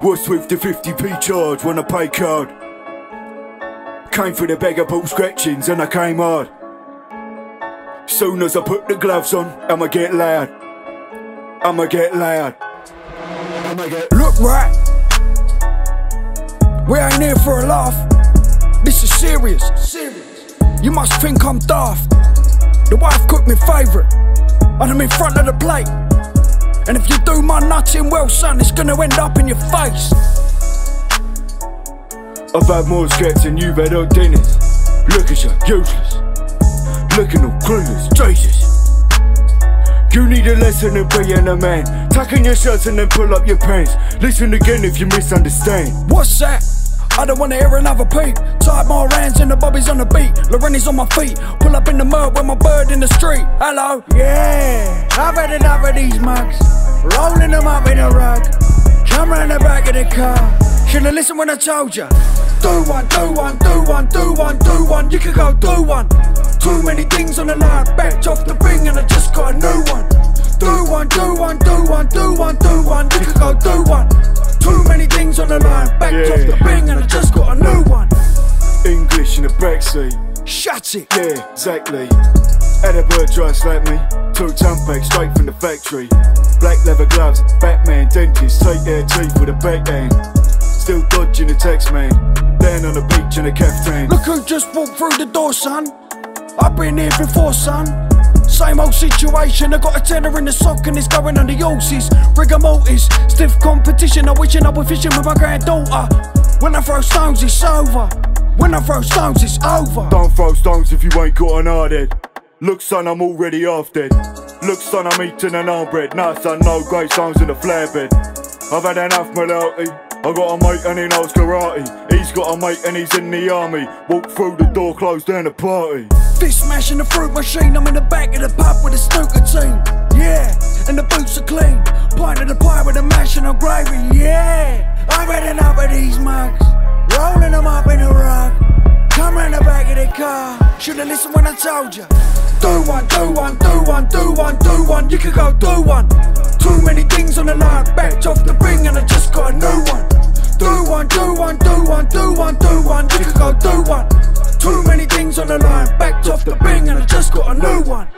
What's with the 50p charge when I pay card? Came for the beggar ball scratchings and I came hard. Soon as I put the gloves on, I'ma get loud. I'ma get loud. I'ma get Look right. We ain't here for a laugh. This is serious. Serious. You must think I'm daft. The wife cooked me favourite, and I'm in front of the plate. And if you do my nutting well, son, it's gonna end up in your face. I've had more skets than you've had dinners. Look at you, useless. Looking all clueless, Jesus. You need a lesson in being a man. Tuck in your shirts and then pull up your pants. Listen again if you misunderstand. What's that? I don't wanna hear another peep. Tied my hands and the bobby's on the beat. Lorena's on my feet. Pull up in the mud with my bird in the street. Hello? Yeah, I've had enough of these mugs. Rolling them up in a rug. Come round the back of the car. Should've listened when I told ya. Do one, do one, do one, do one, do one. You can go do one. Too many things on the line. Backed off the ring and I just got a new one. Do one, do one, do one, do one, do one. You can go do one. Too many things on the line. Backed Yeah. off the ring and I just got a new one. English in the backseat. Shut it. Yeah, exactly. Had a bird try to slap me. Took Tumpac straight from the factory. Black leather gloves, Batman, dentist, take their teeth with a backhand. Still dodging the text man. Down on the beach in a caftan. Look who just walked through the door, son. I've been here before, son. Same old situation, I got a tenner in the sock and it's going on the horses. Rigor mortis, stiff competition. I wishing I was fishing with my granddaughter. When I throw stones, it's over. When I throw stones, it's over. Don't throw stones if you ain't got an hard head. Look, son, I'm already half dead. Look, son, I'm eating an arm bread. Nah, son, no great songs in the flatbed. I've had enough malarkey. I got a mate and he knows karate. He's got a mate and he's in the army. Walk through the door, close down the party. Fist smashing the fruit machine. I'm in the back of the pub with a snooker team. Yeah, and the boots are clean. Pint of the pie with a mash and a gravy. Yeah, I've had enough of these mugs. Rolling them up in a rug. Come round the back of the car. Should've listened when I told ya. Do one, do one, do one, do one, do one You can go do one. Too many things on the line. Backed off the ring and I just got a new one. Do one, do one, do one, do one, do one. You can go do one. Too many things on the line. Backed off the ring and I just got a new one.